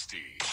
Steve.